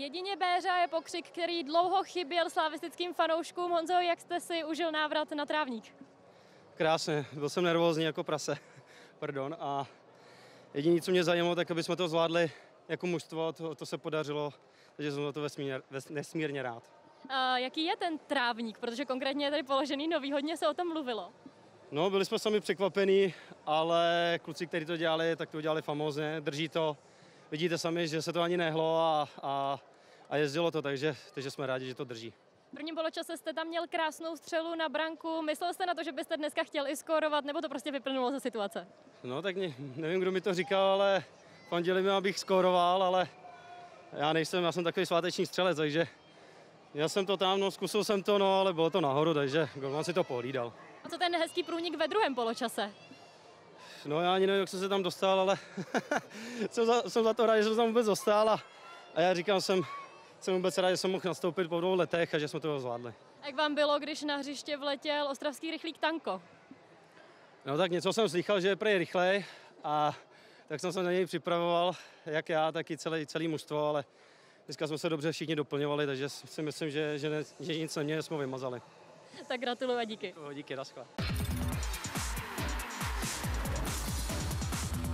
Jedině Béřa je pokřik, který dlouho chyběl slavistickým fanouškům. Honzo, jak jste si užil návrat na trávník? Krásně, byl jsem nervózní jako prase, pardon, a jediné, co mě zajímalo, tak aby jsme to zvládli jako mužstvo, to, to se podařilo, takže jsem za to vesmír, ves, nesmírně rád. A jaký je ten trávník? Protože konkrétně je tady položený nový, hodně se o tom mluvilo. No, byli jsme sami překvapení, ale kluci, kteří to dělali, tak to udělali famózně, drží to. Vidíte sami, že se to ani nehlo a, a, a jezdilo to, takže, takže jsme rádi, že to drží. V prvním poločase jste tam měl krásnou střelu na branku. Myslel jste na to, že byste dneska chtěl i skórovat, nebo to prostě vyplnulo ze situace? No tak ne, nevím, kdo mi to říkal, ale fandili mi, abych skóroval, ale já nejsem, já jsem takový sváteční střelec, takže já jsem to tam, no zkusil jsem to, no ale bylo to nahoru, takže golman si to pohlídal. A co ten hezký průnik ve druhém poločase? No já ani nevím, jak jsem se tam dostal, ale jsem, za, jsem za to rád, že jsem tam vůbec dostal a, a já říkám, jsem, jsem vůbec rád, že jsem mohl nastoupit po dvou letech a že jsme to zvládli. Jak vám bylo, když na hřiště vletěl ostravský rychlík Tanko? No tak něco jsem slychal, že je prej rychlej a tak jsem se na něj připravoval, jak já, tak i celý, celý mužstvo, ale dneska jsme se dobře všichni doplňovali, takže si myslím, že, že, ne, že nic neměli, jsme vymazali. Tak gratuluju a díky. Díky, naschle.